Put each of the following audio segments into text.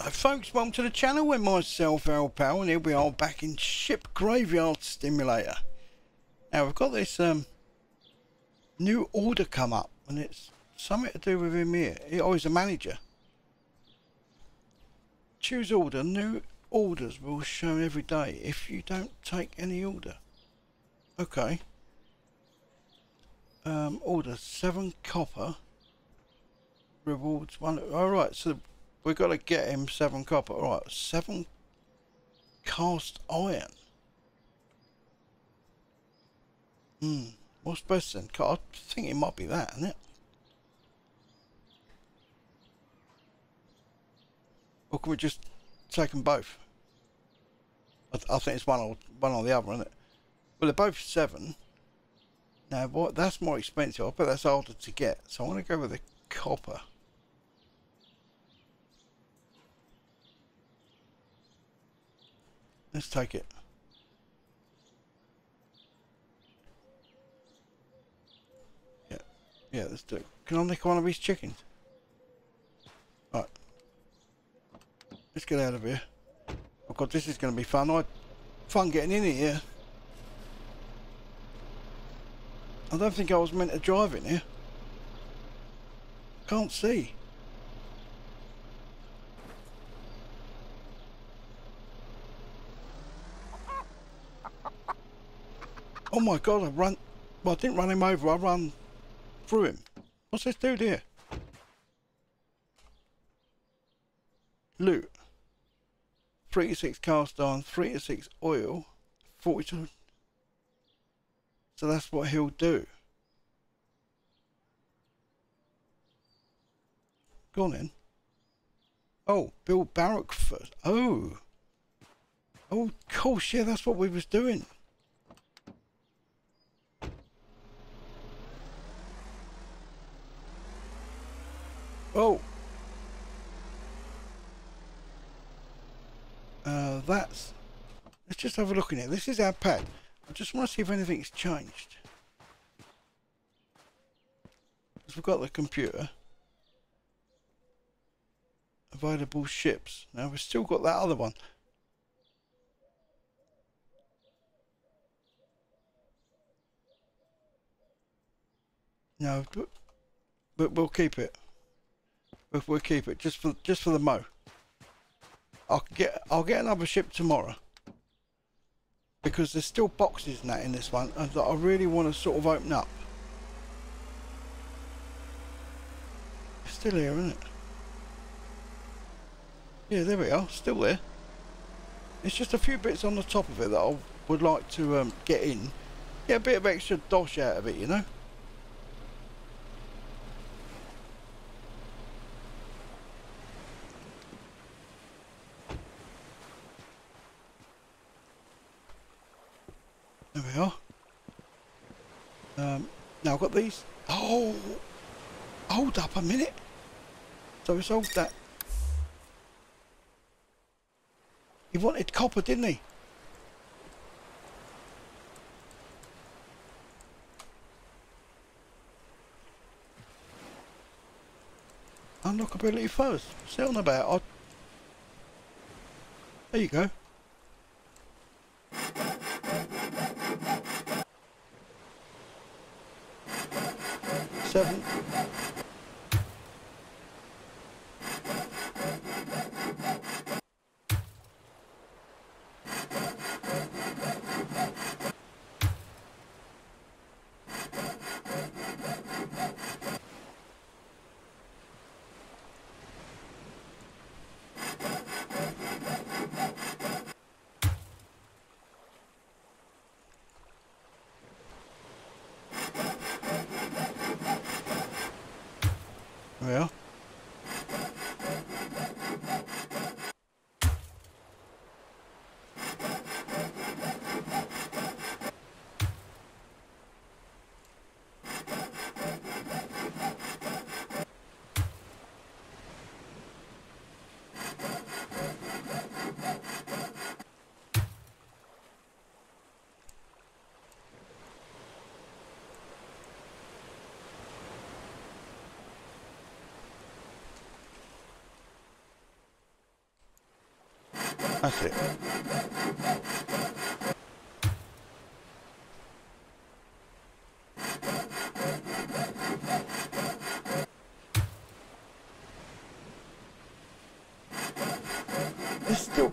Hello folks, welcome to the channel with myself Al Pal and here we are back in Ship Graveyard Simulator. Now we've got this um, new order come up and it's something to do with him here. Oh, he's a manager. Choose order. New orders will show every day if you don't take any order. Okay. Um, order 7 copper. Rewards 1. Alright, so we've got to get him 7 copper. Alright, 7 cast iron. Hmm. What's best then? I think it might be that, isn't it? Or can we just take them both? I, th I think it's one or one or the other, isn't it? Well, they're both seven. Now, what? That's more expensive. I bet that's harder to get. So I want to go with the copper. Let's take it. Yeah, yeah, let's do it. Can I nick one of these chickens? Right. Let's get out of here. Oh god, this is going to be fun. I fun getting in here. I don't think I was meant to drive in here. Can't see. Oh my god, I run... Well, I didn't run him over, I ran through him. What's this dude here? Loot. 3 to 6 cast iron, 3 to 6 oil, 42. So that's what he'll do. Go on then. Oh, build barrack first. Oh. Oh, course, yeah, that's what we was doing. Oh. Uh, that's... Let's just have a look in it. This is our pad. I just want to see if anything's changed. Because we've got the computer. Available ships. Now we've still got that other one. No, but, but we'll keep it. We'll, we'll keep it just for just for the mo. I'll get I'll get another ship tomorrow because there's still boxes and that in this one that I really want to sort of open up. It's still here, isn't it? Yeah, there we are, still there. It's just a few bits on the top of it that I would like to um, get in. Get a bit of extra dosh out of it, you know? There we are. Um, now I've got these. Oh! Hold up a minute. So we sold that. He wanted copper, didn't he? Unlockability first. Selling about. I... There you go.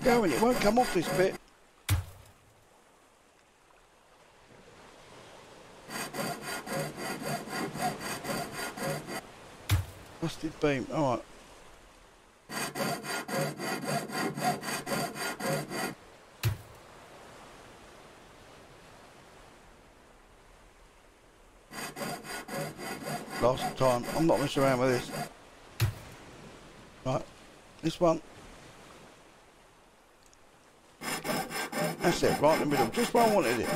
Going, it won't come off this bit. Busted beam, alright. Last time, I'm not messing around with this. Right, this one. That's it, right in the middle, just where I wanted it.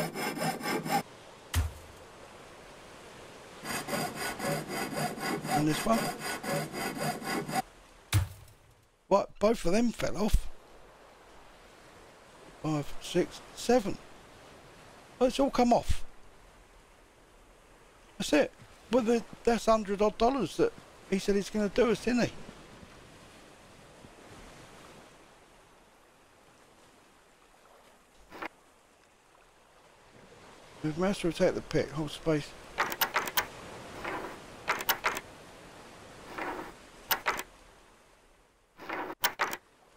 And this one. What, both of them fell off. Five, six, seven. Well, it's all come off. That's it. Well, the, that's hundred odd dollars that he said he's going to do us, didn't he? Managed to rotate the pick, hold space.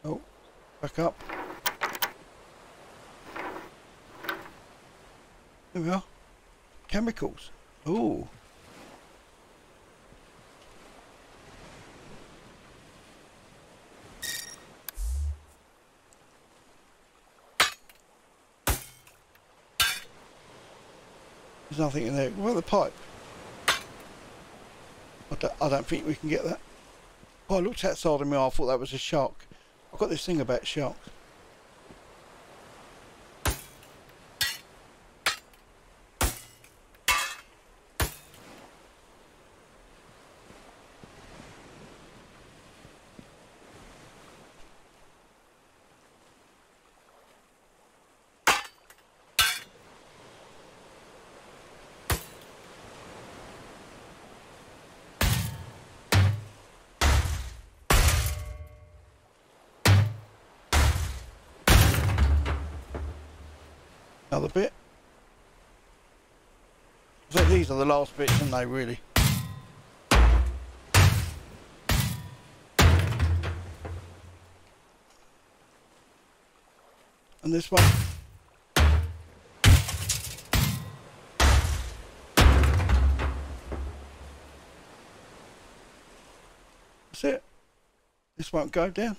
Oh, back up. There we are. Chemicals. Ooh. There's nothing in there. Where the pipe? I don't, I don't think we can get that. Oh, I looked outside of me. I thought that was a shark. I've got this thing about sharks. Another bit. So these are the last bits, aren't they, really? And this one. That's it. This won't go down.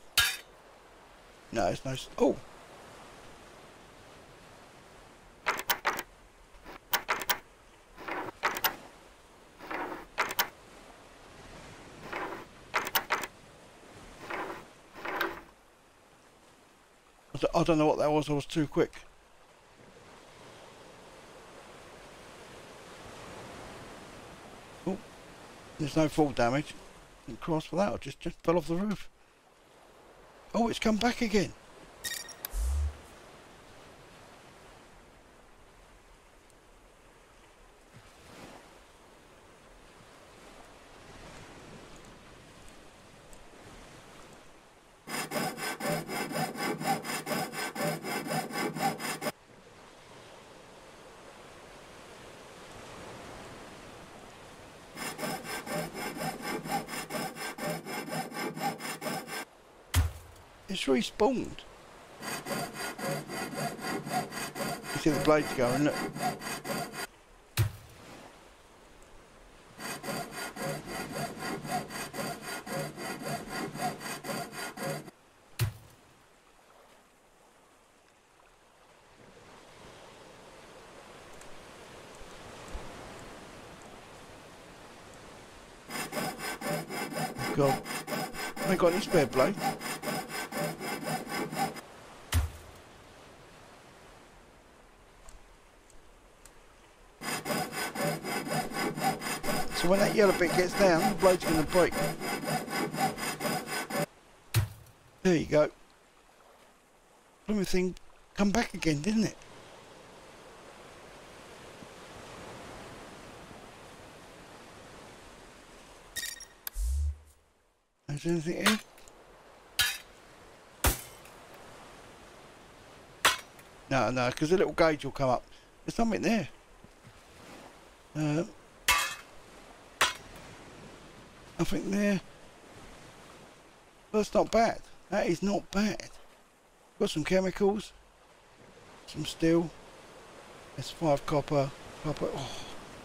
No, it's no... Oh! I don't know what that was, I was too quick. Oh, there's no fall damage. Didn't cross for that, I just, just fell off the roof. Oh, it's come back again. It's respawned. You see the blades going, look. God, I ain't got any spare blade. So when that yellow bit gets down, the blade's going to break. There you go. Blooming thing come back again, didn't it? Is anything here? No, no, because the little gauge will come up. There's something there. Uh, nothing there. That's not bad. That is not bad. Got some chemicals. Some steel. There's five copper. Copper. Oh,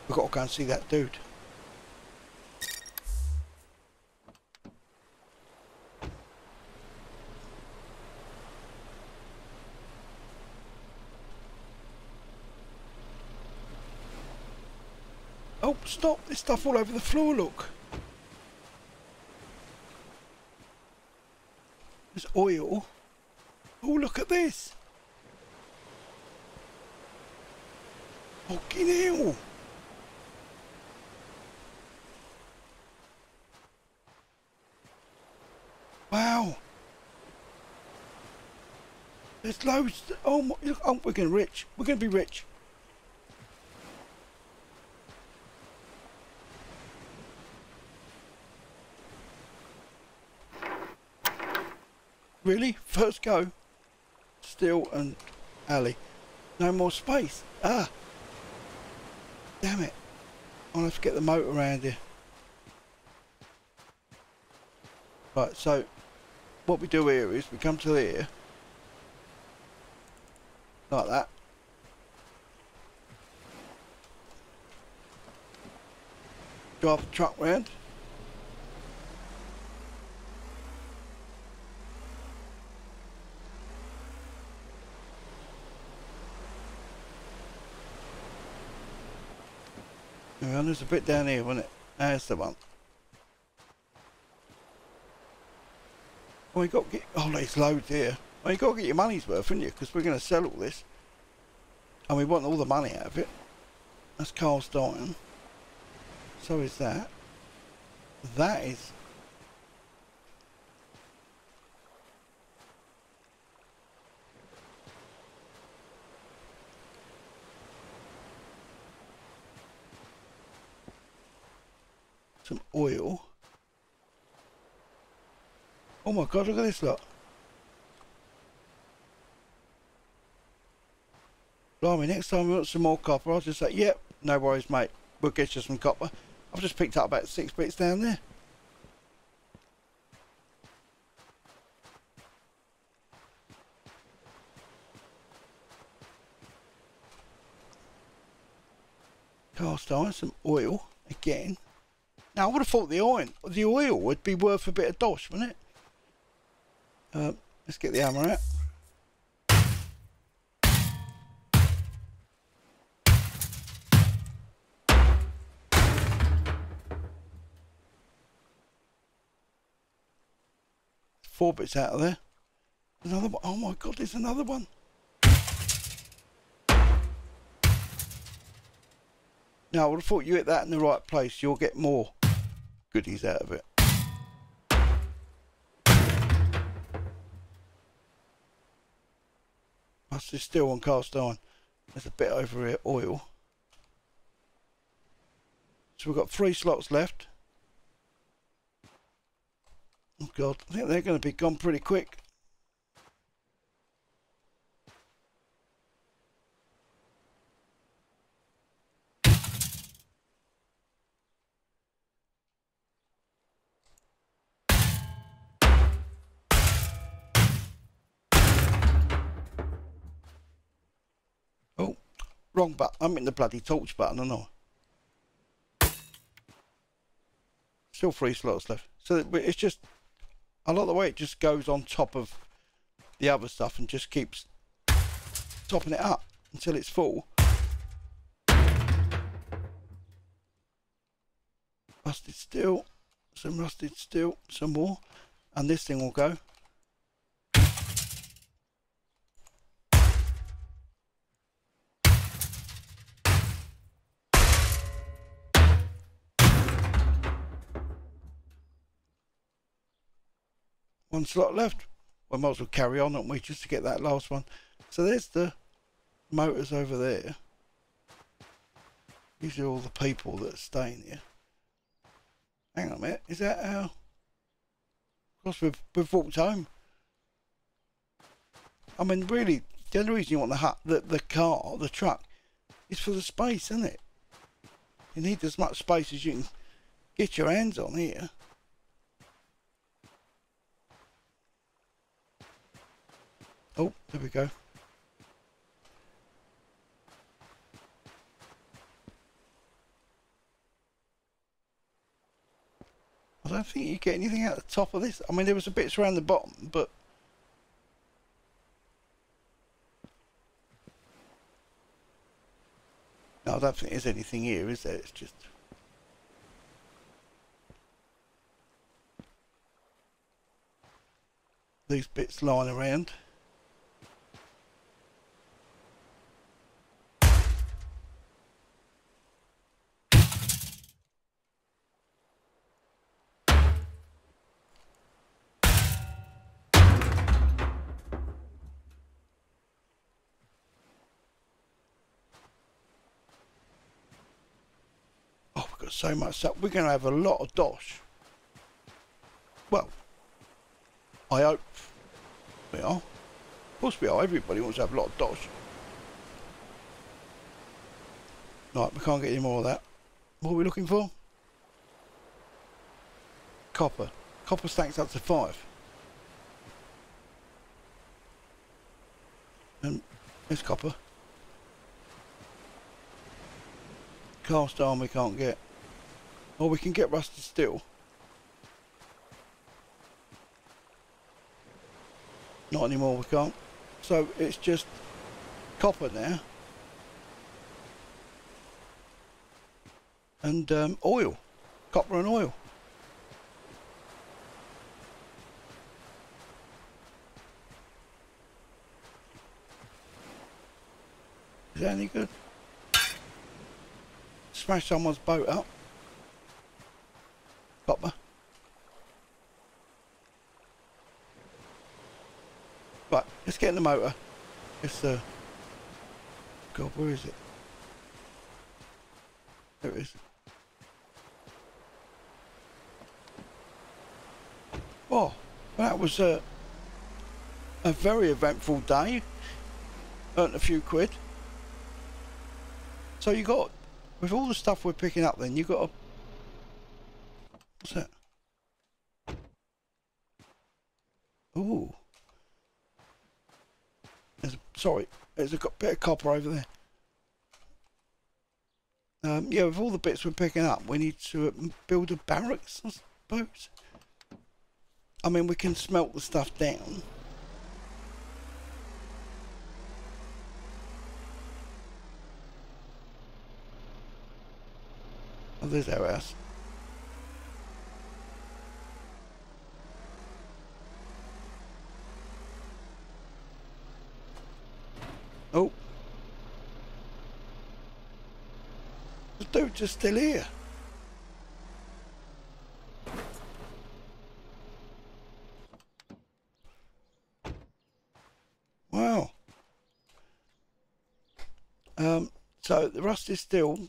we've got to go and see that dude. Oh, stop! There's stuff all over the floor, look. Oil. Oh, look at this. Fucking hell. Wow. There's loads. Oh, my, oh, we're getting rich. We're going to be rich. Really? First go? Still and alley. No more space. Ah. Damn it. I'll have to get the motor around here. Right, so what we do here is we come to here. Like that. Drive the truck round. And there's a bit down here, wasn't it? Ah, there's the one. Well, you got to get, oh, there's loads here. Well, you got to get your money's worth, haven't you? Because we're going to sell all this. And we want all the money out of it. That's cast iron. So is that. That is some oil. Oh my god, look at this lot. Blimey, next time we want some more copper, I'll just say, yep, no worries mate, we'll get you some copper. I've just picked up about six bits down there. Cast iron, some oil, again. Now, I would have thought the oil, the oil would be worth a bit of dosh, wouldn't it? Um, let's get the hammer out. Four bits out of there. Another one. Oh my god, there's another one. Now, I would have thought you hit that in the right place, you'll get more goodies out of it. Must is still on cast iron. There's a bit over here, oil. So we've got three slots left. Oh god, I think they're going to be gone pretty quick. Wrong button. I'm in the bloody torch button, aren't? Still three slots left. So it's just, I like the way it just goes on top of the other stuff and just keeps topping it up until it's full. Rusted steel, some rusted steel, some more, and this thing will go. One slot left. We might as well carry on, don't we, just to get that last one. So there's the motors over there. These are all the people that are staying here. Hang on a minute, is that our... Of course, we've, we've walked home. I mean, really, The only reason you want the hut, the, the car, the truck, is for the space, isn't it? You need as much space as you can get your hands on here. Oh, there we go. I don't think you get anything out the top of this. I mean, there was a bits around the bottom, but no, I don't think there's anything here, is there? It's just these bits lying around. So much stuff. We're going to have a lot of dosh. Well, I hope we are. Of course we are. Everybody wants to have a lot of dosh. Right, we can't get any more of that. What are we looking for? Copper. Copper stacks up to five. Um, and there's copper. Cast iron we can't get. Or we can get rusted steel. Not anymore, we can't. So it's just copper now. And um, oil. Copper and oil. Is that any good? Smash someone's boat up. Copper. Right, let's get in the motor. It's. Uh... God, where is it? There it is. Oh, that was a, a very eventful day. Earned a few quid. So you got, with all the stuff we're picking up then, you got a... What's that? Ooh. There's, sorry, there's a bit of copper over there. Um, yeah, with all the bits we're picking up, we need to uh, build a barracks, I suppose. I mean, we can smelt the stuff down. Oh, there's our house. Oh. The dude's just still here. Wow. Um, so the rust is still,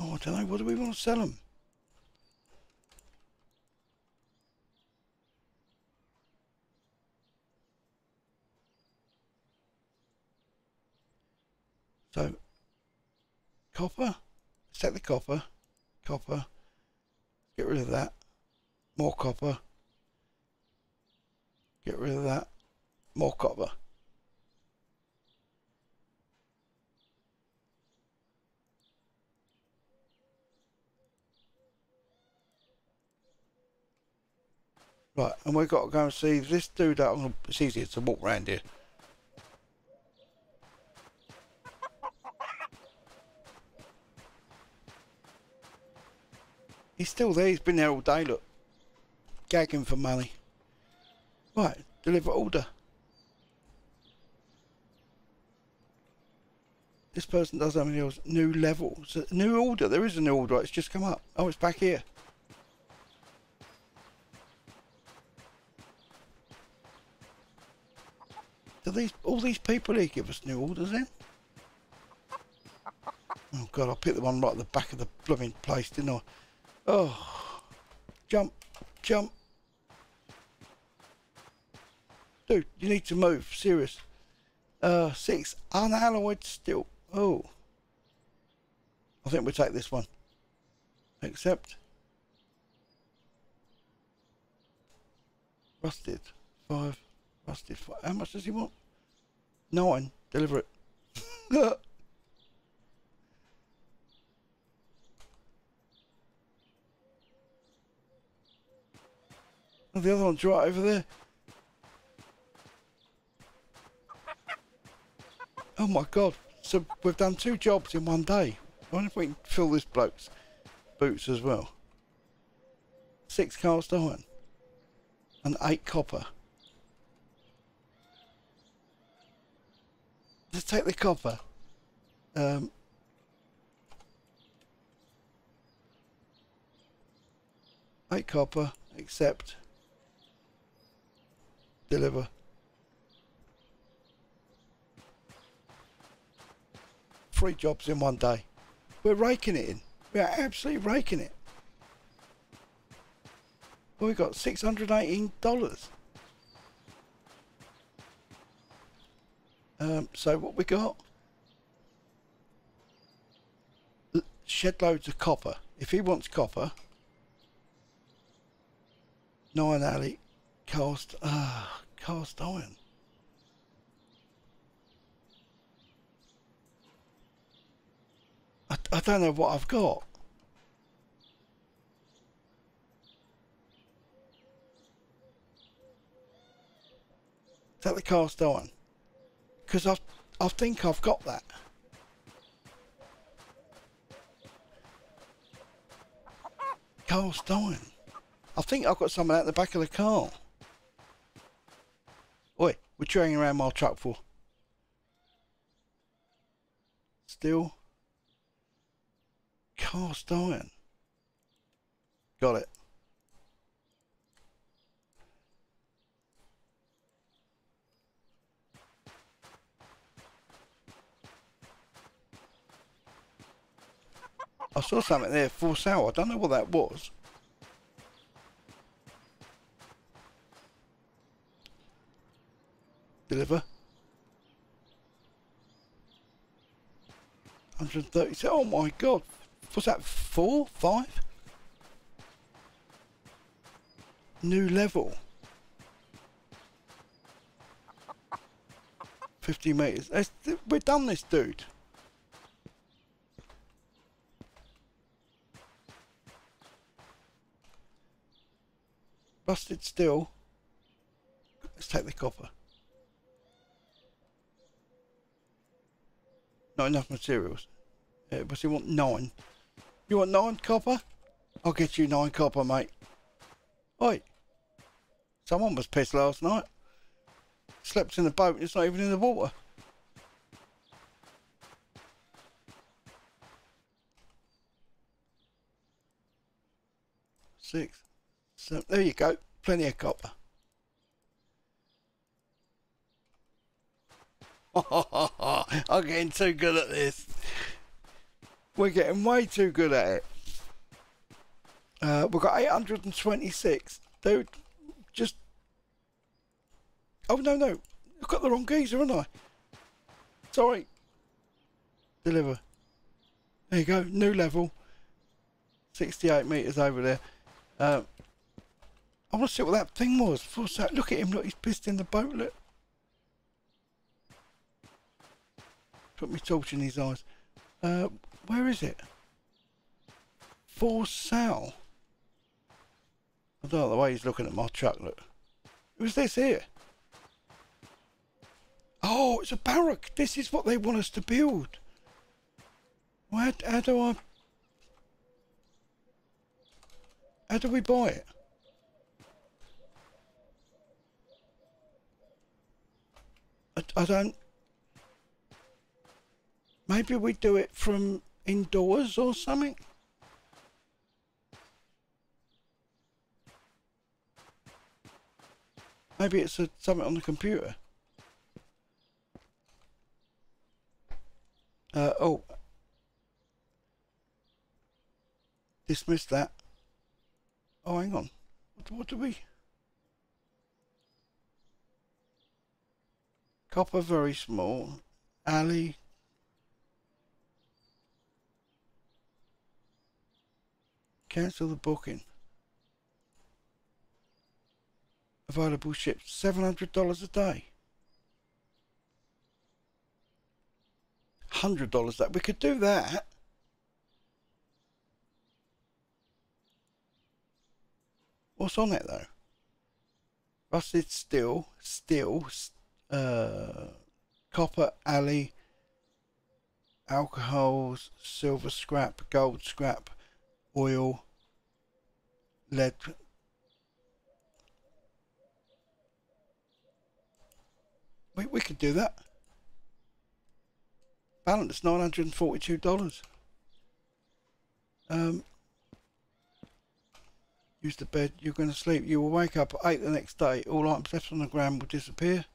oh, I don't know, what do we want to sell them? So, copper, set the copper, copper, get rid of that, more copper, get rid of that, more copper. Right, and we've got to go and see this dude out. It's easier to walk around here. He's still there. He's been there all day, look. Gagging for money. Right, deliver order. This person does have any new levels. New order. There is a new order. It's just come up. Oh, it's back here. Do these all these people here give us new orders then? Oh god, I picked the one right at the back of the blooming place, didn't I? Oh, jump, jump. Dude, you need to move, serious. Uh, six unalloyed steel. Oh. I think we'll take this one. Accept. Rusted. Five. Rusted. Five. How much does he want? Nine. Deliver it. the other one's right over there. Oh my god. So we've done two jobs in one day. I wonder if we can fill this bloke's boots as well. Six cast iron. And eight copper. Let's take the copper. Um, eight copper, accept, deliver. Three jobs in one day. We're raking it in. We are absolutely raking it. Well, we got $618. Um, so what we got? Shed loads of copper. If he wants copper, nine alley, cast, ah, uh, cast iron. I, I don't know what I've got. Is that the cast iron? Because I, I think I've got that. Cast iron. I think I've got some out the back of the car. We're driving around my truck for. Still. Cast iron. Got it. I saw something there for sale. I don't know what that was. Deliver. 130. Oh my god. Was that four? Five? New level. 50 metres. We're done this, dude. Rusted still. Let's take the copper. Not enough materials. Yeah, uh, but you want nine. You want nine copper? I'll get you nine copper, mate. Oi. Someone was pissed last night. Slept in the boat it's not even in the water. Six. So there you go, plenty of copper. I'm getting too good at this. We're getting way too good at it. Uh, we've got 826. Dude, just... Oh, no, no. I've got the wrong geezer, haven't I? Sorry. Deliver. There you go. New level. 68 metres over there. Um, I want to see what that thing was. Look at him. Look, he's pissed in the boat. Look. Put me torch in his eyes. Uh, where is it? For sale. I don't know the way he's looking at my truck. Look. Who's this here? Oh, it's a barrack. This is what they want us to build. Where, how do I... How do we buy it? I, I don't... Maybe we do it from indoors or something? Maybe it's a, something on the computer. Uh, oh. Dismiss that. Oh, hang on. What, what do we... Copper very small. Alley. Cancel the booking. Available ships. $700 a day. $100 that. We could do that. What's on it though? Rusted steel, steel, uh, copper alley, alcohols, silver scrap, gold scrap, oil, lead. We, we could do that. Balance $942. Um, use the bed, you're going to sleep. You will wake up at 8 the next day. All items left on the ground will disappear.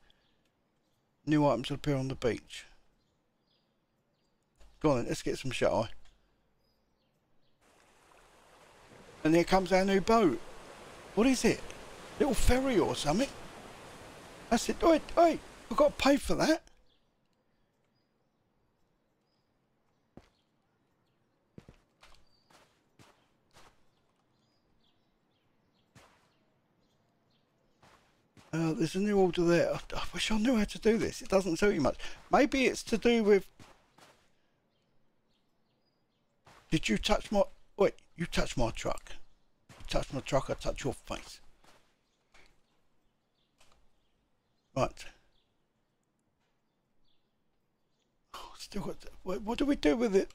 New items will appear on the beach. Go on then, let's get some shut eye. And here comes our new boat. What is it? Little ferry or something? That's it. Wait, wait, I've got to pay for that. Uh, there's a new order there. I wish I knew how to do this. It doesn't tell you much. Maybe it's to do with... Did you touch my... Wait, you touched my truck. You touched my truck, I touch your face. Right. Oh, still got... What, what do we do with it?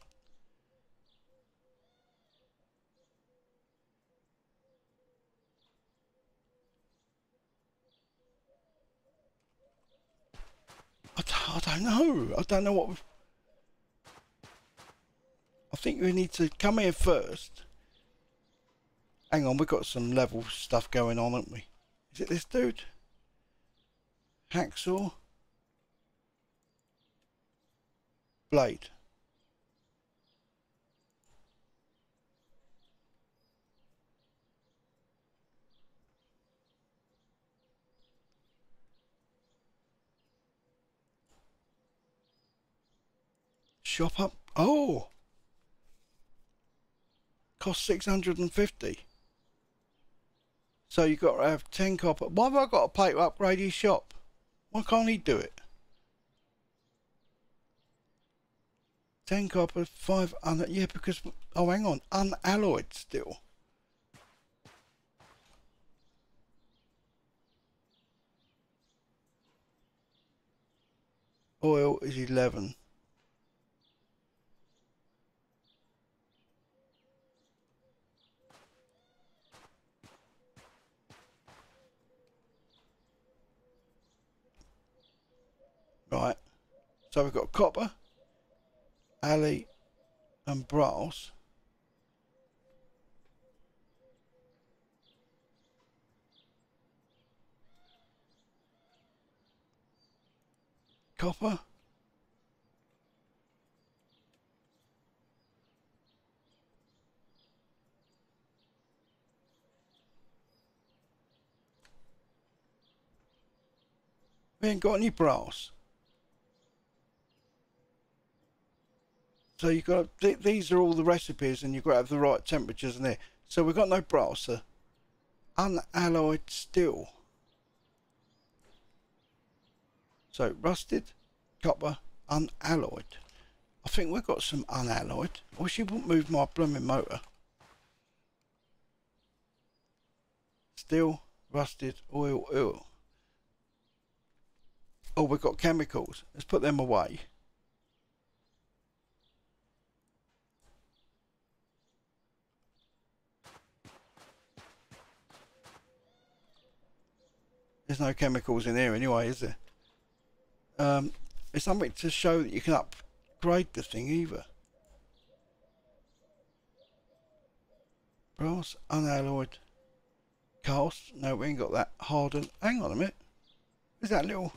I, I don't know. I don't know what. I think we need to come here first. Hang on, we've got some level stuff going on, haven't we? Is it this dude? Hacksaw? Blade. Shop up. Oh! Cost 650 So you've got to have 10 copper. Why have I got to pay to upgrade his shop? Why can't he do it? 10 copper, 5 un yeah because oh hang on, unalloyed still. Oil is 11. Right. So we've got copper, alley and brass. Copper. We ain't got any brass. So you've got th these are all the recipes, and you've got to have the right temperatures in there. So we've got no brass, unalloyed steel. So rusted, copper, unalloyed. I think we've got some unalloyed. Wish you wouldn't move my blooming motor. Steel, rusted, oil, oil. Oh, we've got chemicals. Let's put them away. There's no chemicals in here anyway, is there? Um, it's something to show that you can upgrade the thing either. Brass, unalloyed, cast. No, we ain't got that. Hardened. Hang on a minute. Is that little...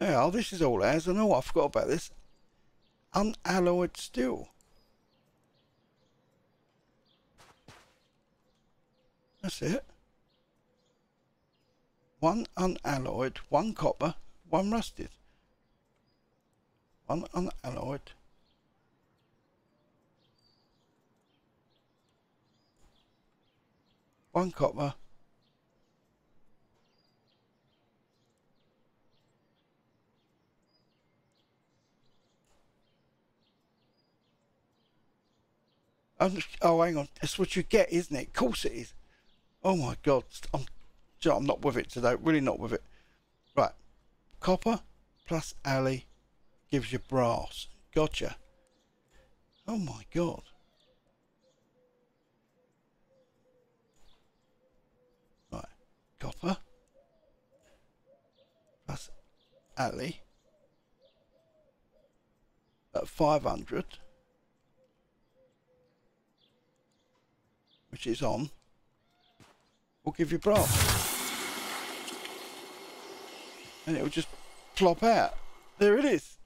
Yeah, this is all ours. I know I forgot about this. Unalloyed steel. That's it. One unalloyed, one copper, one rusted. One unalloyed. One copper. Oh, hang on. That's what you get, isn't it? Of course it is. Oh my God. I'm, I'm not with it today. Really not with it. Right. Copper plus alley gives you brass. Gotcha. Oh my God. Right. Copper plus alley at 500 which is on will give you brass and it will just plop out. There it is.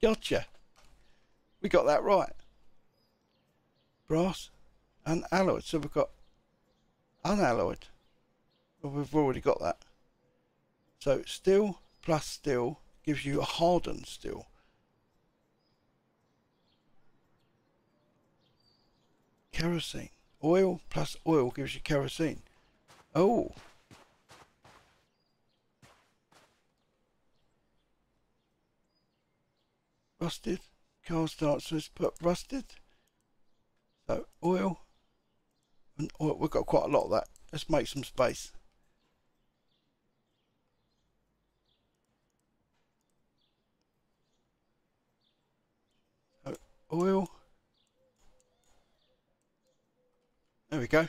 Gotcha. We got that right. Brass and unalloyed so we've got unalloyed. Well, we've already got that. So steel plus steel gives you a hardened steel. Kerosene. Oil plus oil gives you kerosene. Oh. Rusted. Car starts, let's put rusted. So oil and oil. We've got quite a lot of that. Let's make some space. Oil. There we go.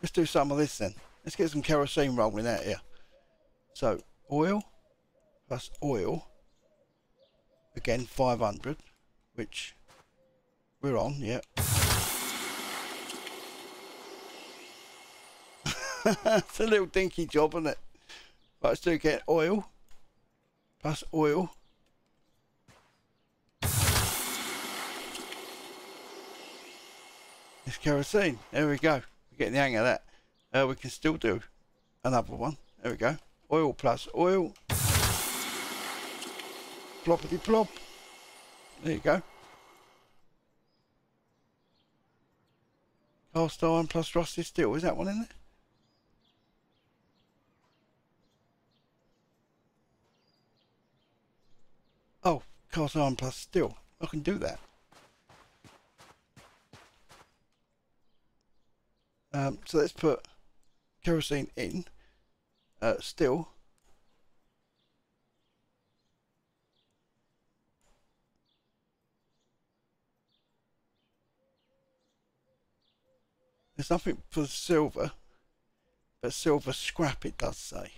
Let's do some of this then. Let's get some kerosene rolling out here. So, oil plus oil. Again, 500, which we're on, yeah. it's a little dinky job, isn't it? Let's do get oil plus oil kerosene. There we go. We're getting the hang of that. Uh, we can still do another one. There we go. Oil plus oil. Ploppity plop. There you go. Cast iron plus rusted steel. Is that one in there? Oh, cast iron plus steel. I can do that. Um, so let's put kerosene in. Uh, still. There's nothing for silver, but silver scrap it does say.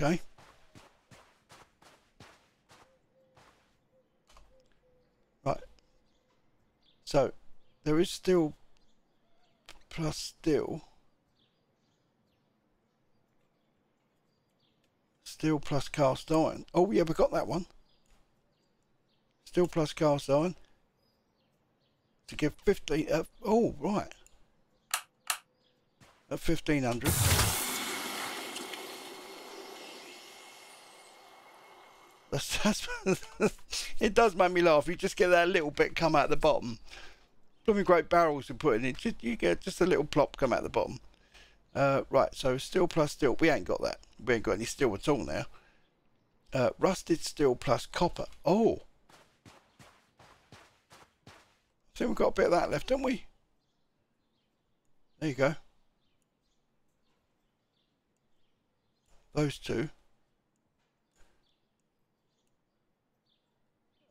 Okay. So there is still plus still steel plus cast iron. Oh we got that one. Steel plus cast iron to give 15. Uh, oh right, at 1500. That's, that's it does make me laugh. You just get that little bit come out the bottom. Blooming great barrels we put in it. You get just a little plop come out the bottom. Uh, right, so steel plus steel. We ain't got that. We ain't got any steel at all now. Uh, rusted steel plus copper. Oh. So we've got a bit of that left, don't we? There you go. Those two.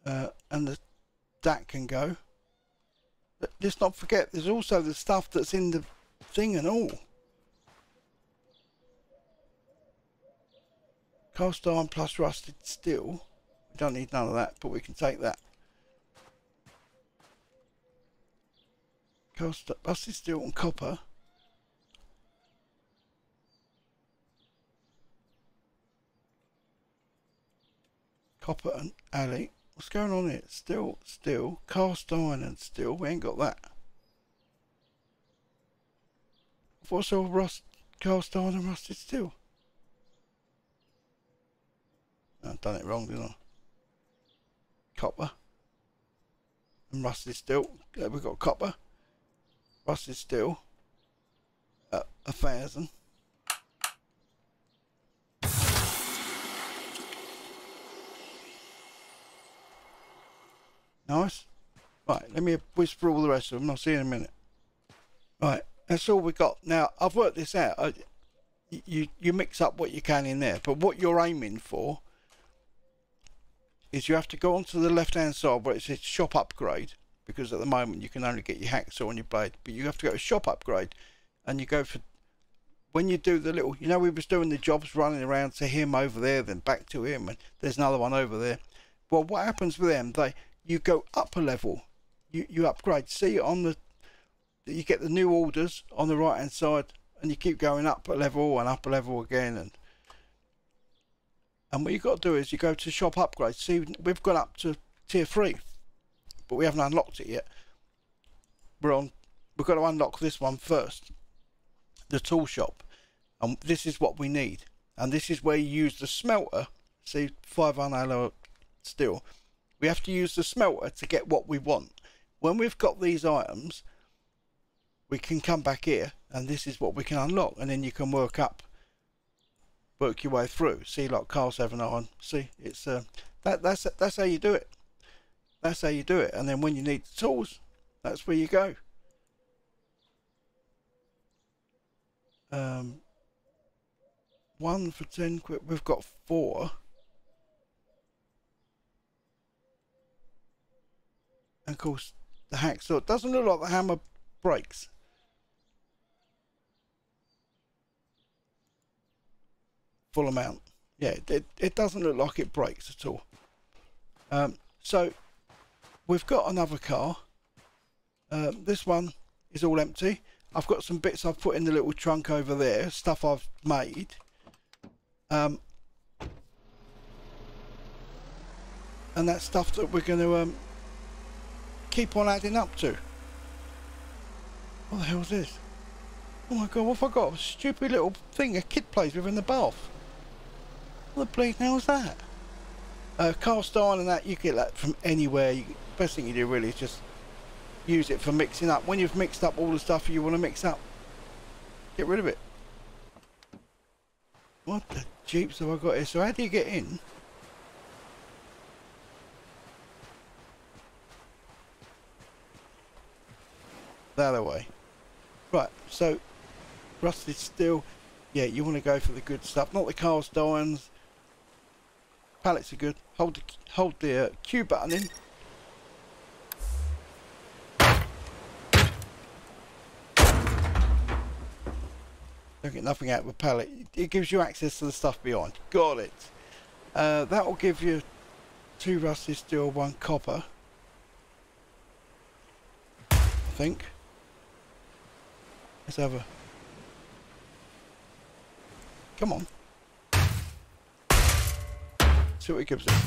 Uh, and the, that can go. But let's not forget, there's also the stuff that's in the thing and all. Cast iron plus rusted steel. We don't need none of that, but we can take that. Cast rusted steel and copper. Copper and alley. What's going on here? Still, still, cast iron and steel. We ain't got that. What's all rust, cast iron and rusted steel? I've done it wrong, didn't I? Copper. And rusted steel. We've got copper. Rusted steel. Uh, a thousand. Nice. Right, let me whisper all the rest of them. I'll see you in a minute. Right, that's all we got. Now, I've worked this out. I, you, you mix up what you can in there, but what you're aiming for is you have to go onto the left hand side where it says shop upgrade because at the moment you can only get your hacksaw and your blade but you have to go to shop upgrade and you go for when you do the little you know we was doing the jobs running around to him over there then back to him and there's another one over there well what happens with them they you go up a level. You you upgrade. See on the you get the new orders on the right hand side and you keep going up a level and up a level again and and what you've got to do is you go to shop upgrade see we've gone up to tier 3 but we haven't unlocked it yet. We're on we've got to unlock this one first the tool shop and this is what we need. And this is where you use the smelter see 5 alloy steel we have to use the smelter to get what we want. When we've got these items we can come back here and this is what we can unlock and then you can work up work your way through. See like car 7 on see it's uh, that that's that's how you do it. That's how you do it and then when you need the tools that's where you go. Um one for 10 quid we've got four and of course the hacksaw it doesn't look like the hammer breaks full amount. Yeah, it, it doesn't look like it breaks at all. Um, so we've got another car. Um, this one is all empty. I've got some bits I've put in the little trunk over there, stuff I've made. Um, and that stuff that we're going to um, keep on adding up to. What the hell is this? Oh my god, what have I got? A stupid little thing a kid plays with in the bath. What the bleed hell's that? Uh, cast iron and that, you get that from anywhere. You, best thing you do really is just use it for mixing up. When you've mixed up all the stuff you want to mix up, get rid of it. What the jeeps have I got here? So how do you get in? The other way. Right, so rusted steel. Yeah, you want to go for the good stuff, not the cast irons Pallets are good. Hold the, hold the uh, Q button in. Don't get nothing out of a pallet. It gives you access to the stuff beyond. Got it. Uh, that will give you two rusty steel, one copper. I think. Let's have a... Come on. See what he gives us.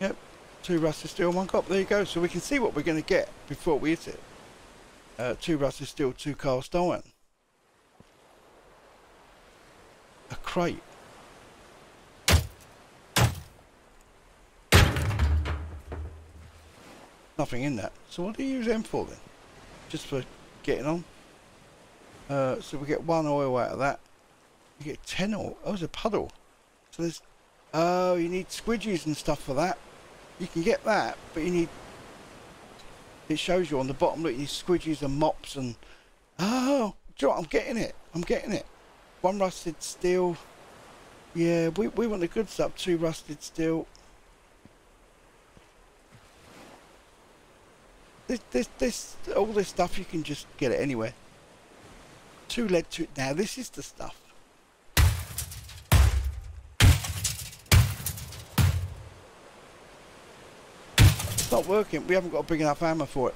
Yep, two rusty steel, one copper. There you go. So we can see what we're going to get before we hit it. Uh, two rusty steel, two cast iron. A crate. Nothing in that. So what do you use them for then? Just for getting on? Uh, so we get one oil out of that. You get 10 or... Oh, it's a puddle. So there's... Oh, you need squidgies and stuff for that. You can get that, but you need... It shows you on the bottom, look, you need squidgies and mops and... Oh, you know I'm getting it. I'm getting it. One rusted steel. Yeah, we, we want the good stuff. Two rusted steel. This, this, this, all this stuff, you can just get it anywhere. Two lead to it. Now, this is the stuff. It's not working. We haven't got a big enough hammer for it.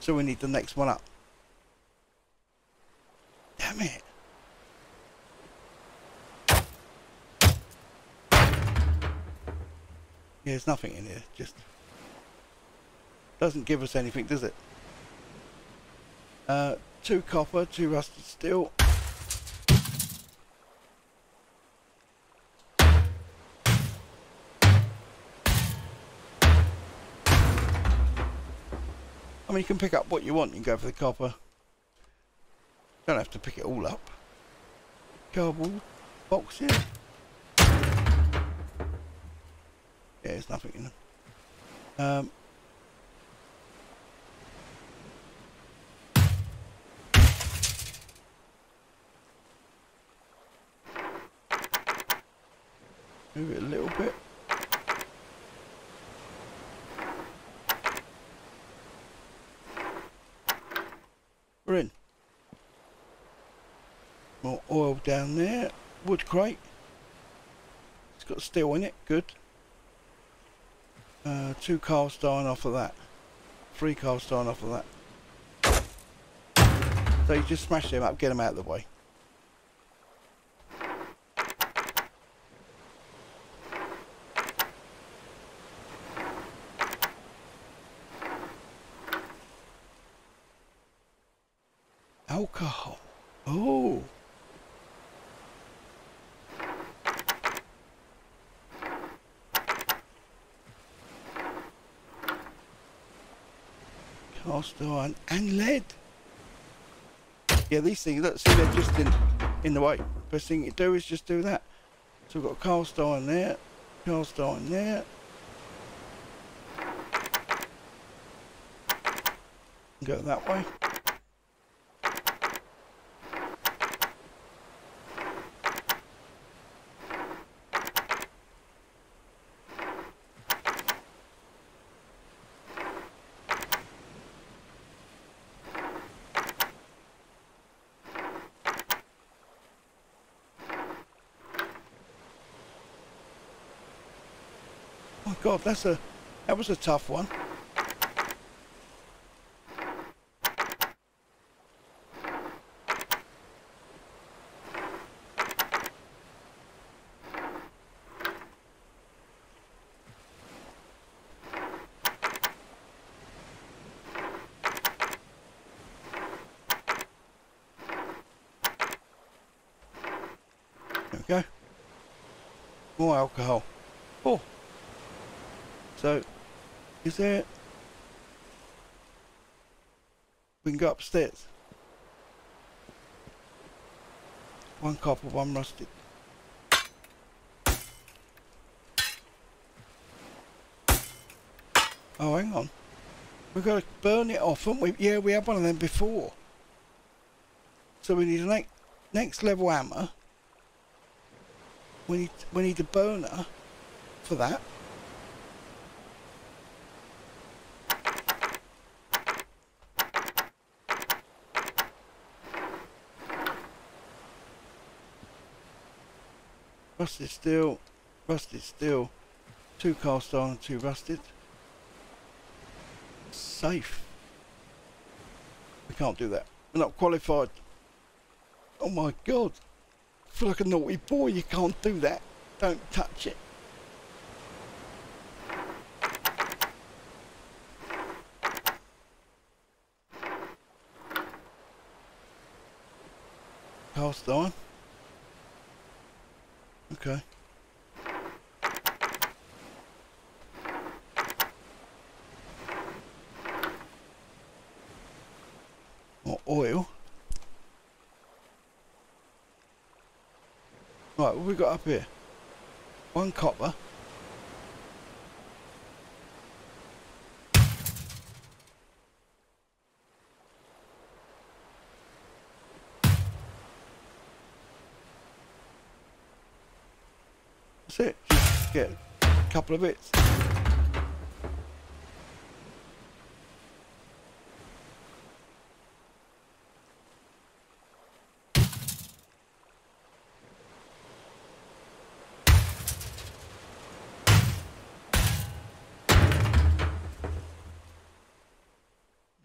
So we need the next one up. Damn it. Yeah, there's nothing in here. Just doesn't give us anything, does it? Uh, two copper, two rusted steel. I mean, you can pick up what you want. You can go for the copper. You Don't have to pick it all up. Cardboard boxes. Yeah, there's nothing in them. Um, move it a little bit. We're in. More oil down there. Wood crate. It's got steel in it. Good. Uh, two cast iron off of that. Three cast iron off of that. So you just smash them up, get them out of the way. Alcohol. Oh. Cast iron and lead. Yeah, these things, look, see, they're just in, in the way. First thing you do is just do that. So we've got cast iron there, cast iron there. Go that way. God, that's a that was a tough one. There. More alcohol. Oh. So, is there... We can go upstairs. One copper, one rusted. Oh, hang on. We've got to burn it off, haven't we? Yeah, we had one of them before. So we need a ne next level hammer. We need, we need a burner for that. Rusted steel, rusted steel, two cast iron, two rusted. Safe. We can't do that. We're not qualified. Oh my god. I feel like a naughty boy. You can't do that. Don't touch it. Cast iron. Okay. More oil. Right, what have we got up here? One copper. That's it. Just get a couple of bits.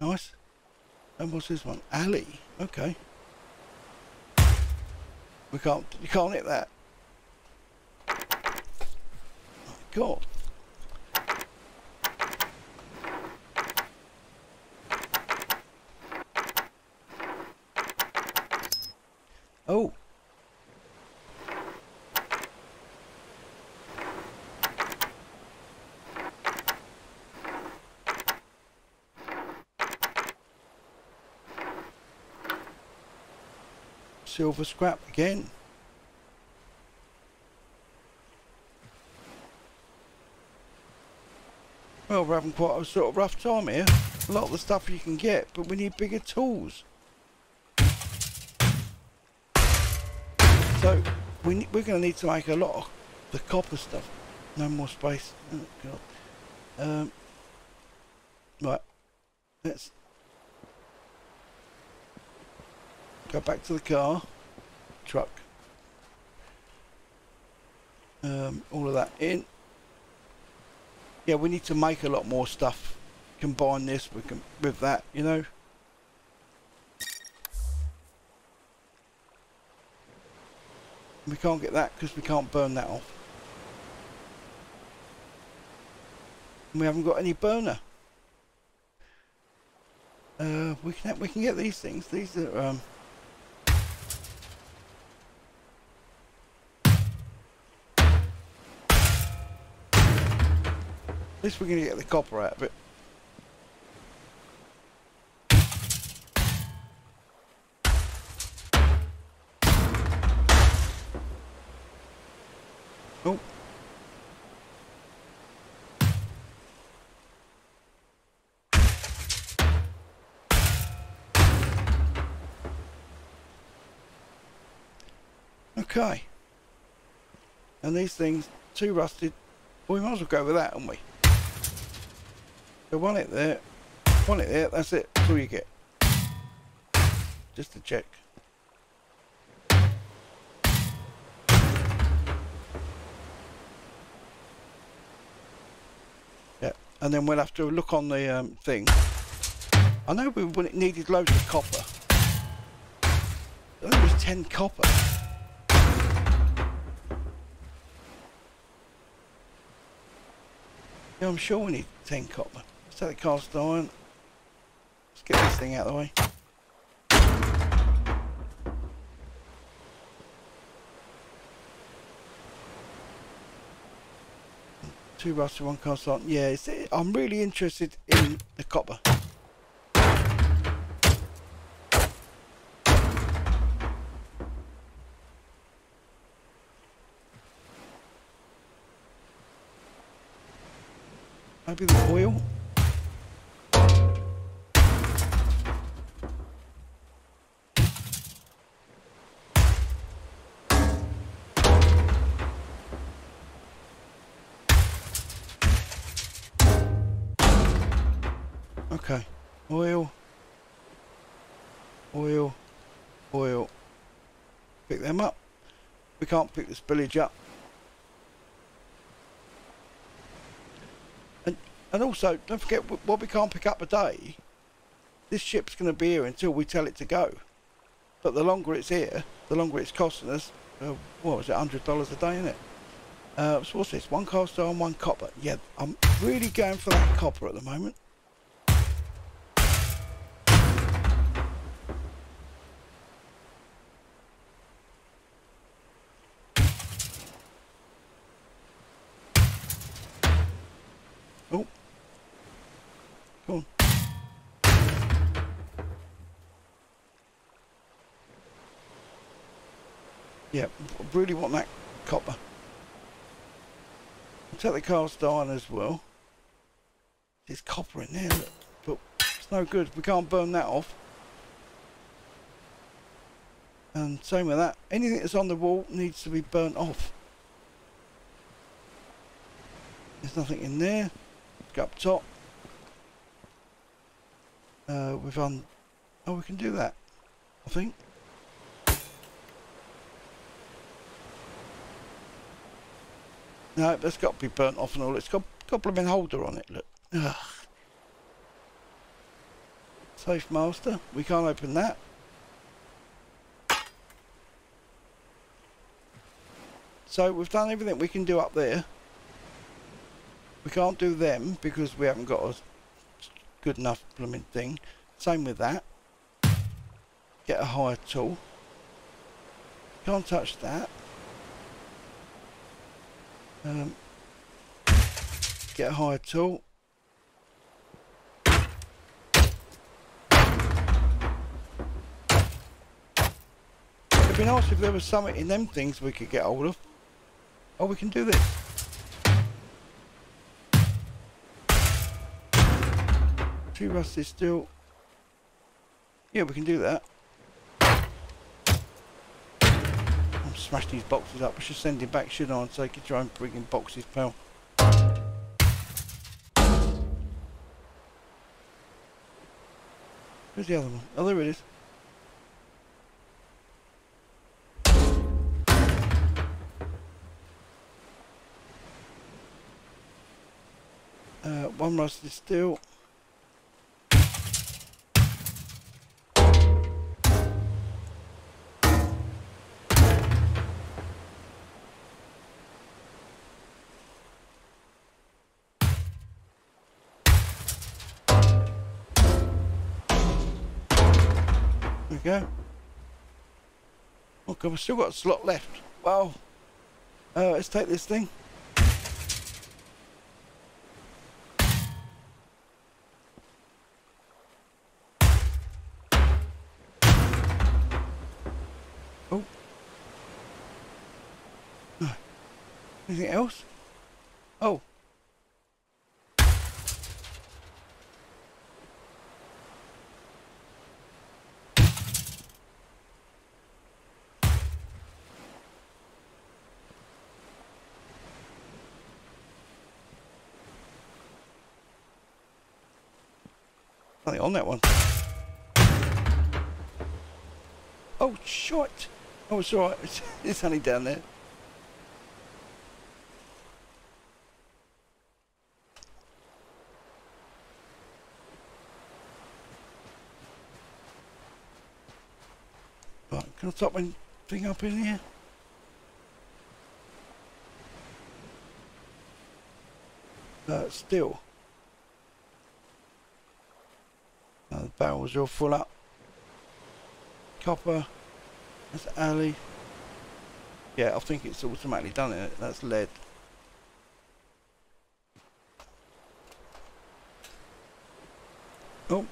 Nice. And what's this one? Alley. Okay. We can't. You can't hit that. Cool. Oh. Silver scrap again. We're having quite a sort of rough time here. A lot of the stuff you can get, but we need bigger tools. So, we, we're going to need to make a lot of the copper stuff. No more space. Oh, God. Um, right. Let's go back to the car. Truck. Um, all of that in. Yeah, we need to make a lot more stuff. Combine this with, with that, you know. We can't get that because we can't burn that off. And we haven't got any burner. Uh, we can we can get these things. These are um, At least we're going to get the copper out of it. Oh. Okay. And these things, too rusted. Well, we might as well go with that, haven't we? So one it there, one it there, that's it, that's all you get. Just to check. Yeah, and then we'll have to look on the um, thing. I know we when needed loads of copper. I think it was 10 copper. Yeah, I'm sure we need 10 copper. Set the cast iron. Let's get this thing out of the way. Two rusty, one cast iron. Yeah, I'm really interested in the copper. Maybe the oil? Can't pick this spillage up. And and also, don't forget what we can't pick up a day. This ship's going to be here until we tell it to go. But the longer it's here, the longer it's costing us. Uh, what was it, hundred dollars a day, isn't it? Uh, so what's this? One cast iron, one copper. Yeah, I'm really going for that copper at the moment. Yeah, really want that copper. I'll take the cast iron as well. There's copper in there, but it's no good. We can't burn that off. And same with that. Anything that's on the wall needs to be burnt off. There's nothing in there. Go up top. Uh, we've on. Oh, we can do that. I think. No, that's got to be burnt off and all. It's got, a blooming holder on it, look. Ugh. Safe master. We can't open that. So we've done everything we can do up there. We can't do them because we haven't got a good enough blooming thing. Same with that. Get a higher tool. Can't touch that. Um, get a higher tool. It'd be nice if there was something in them things we could get hold of. Oh, we can do this. Two rusty steel. Yeah, we can do that. Smash these boxes up. I should send him back, shouldn't I? And say, could you own bringing boxes, pal? Where's the other one? Oh, there it is. Uh, one rusted steel. We go. Oh god, we've still got a slot left. Well, uh, let's take this thing. Oh. Anything else? Oh. Nothing on that one. Oh, shit! Oh, it's alright. It's, it's only down there. Right, can I top my thing up in here? Uh, still. Uh, the barrels are all full up. Copper. That's alley. Yeah, I think it's automatically done it. That's lead. Oh.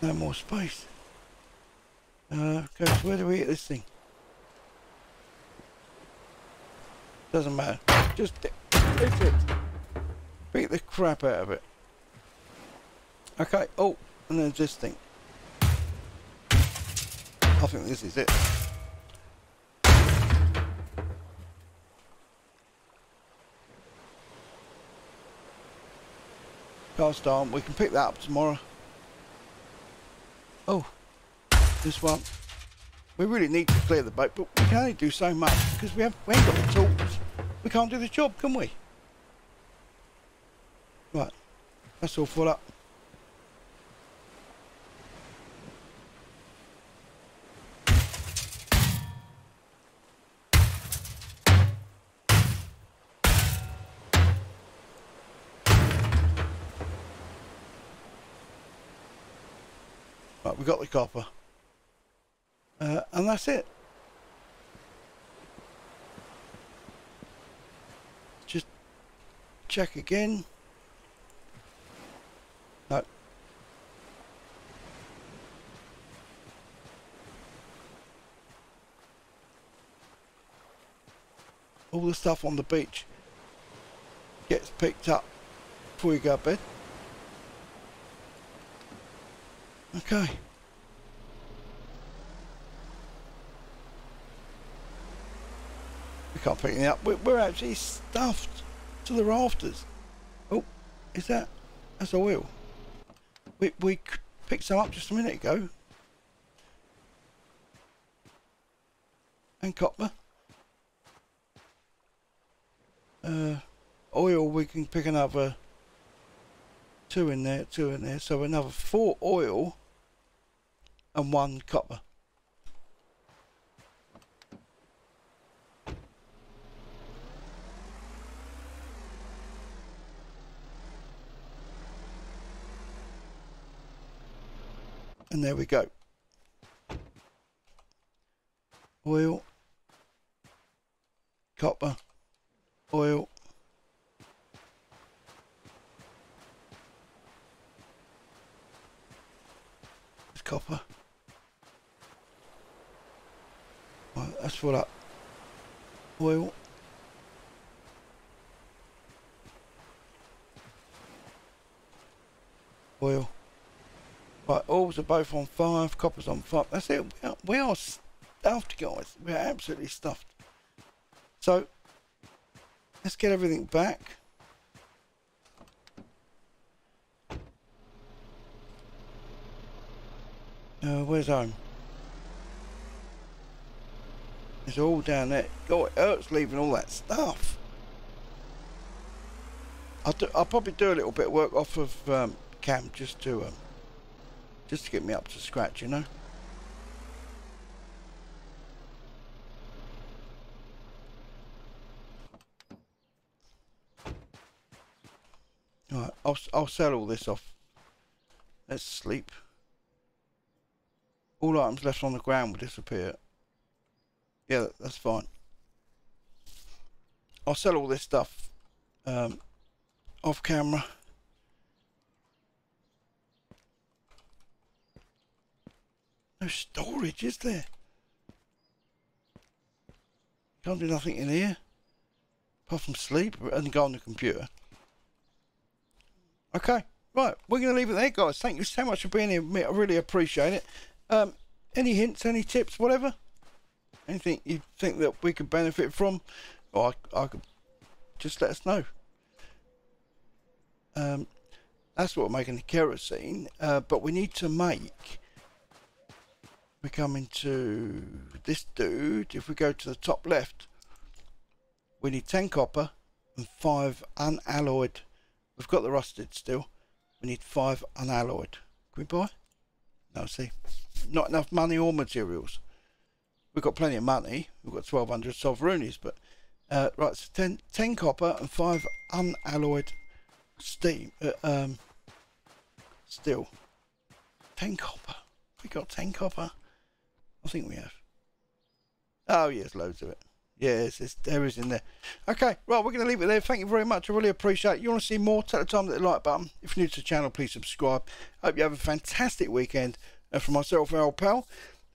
No more space. Uh, okay, where do we get this thing? Doesn't matter. Just hit it. Beat the crap out of it. Okay, oh, and then this thing. I think this is it. Cast arm, we can pick that up tomorrow. Oh, this one. We really need to clear the boat, but we can only do so much because we, have, we ain't got the tools. We can't do the job, can we? Right, that's all full up. Copper. Uh, and that's it. Just check again. No. All the stuff on the beach gets picked up before you go to bed. Okay. We can't pick it up. We're, we're actually stuffed to the rafters. Oh, is that? That's oil. We, we picked some up just a minute ago. And copper. Uh, oil, we can pick another two in there, two in there. So another four oil and one copper. And there we go. Oil. Copper. Oil. Copper. Right, that's full up. Oil. Oil. Right, alls are both on five, copper's on five. That's it. We are, we are stuffed, guys. We are absolutely stuffed. So, let's get everything back. Uh, where's home? It's all down there. God, it hurts leaving all that stuff. I'll, do, I'll probably do a little bit of work off of um, cam just to um, just to get me up to scratch, you know. Alright, I'll, I'll sell all this off. Let's sleep. All items left on the ground will disappear. Yeah, that's fine. I'll sell all this stuff um, off camera. No storage, is there? Can't do nothing in here. Apart from sleep and go on the computer. Okay, right, we're going to leave it there, guys. Thank you so much for being here. I really appreciate it. Um, any hints, any tips, whatever? Anything you think that we could benefit from? Or I, I could just let us know. Um, that's what we're making the kerosene. Uh, but we need to make we come into this dude, if we go to the top left, we need 10 copper and 5 unalloyed. We've got the rusted still. We need 5 unalloyed. Can we buy? No, see. Not enough money or materials. We've got plenty of money. We've got 1200 sovereignies, but uh, right, so 10, 10 copper and 5 unalloyed steam. Uh, um, steel. 10 copper. We got 10 copper. I think we have. Oh, yes, loads of it. Yes, it's, there is in there. Okay, right, we're going to leave it there. Thank you very much. I really appreciate it. You want to see more? Take the time to hit the like button. If you're new to the channel, please subscribe. Hope you have a fantastic weekend. And from myself, Al Pal,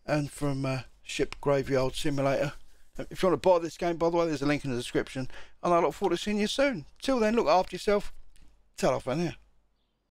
and from uh, Ship Graveyard Simulator. If you want to buy this game, by the way, there's a link in the description. And I look forward to seeing you soon. Till then, look after yourself. Tell off, now.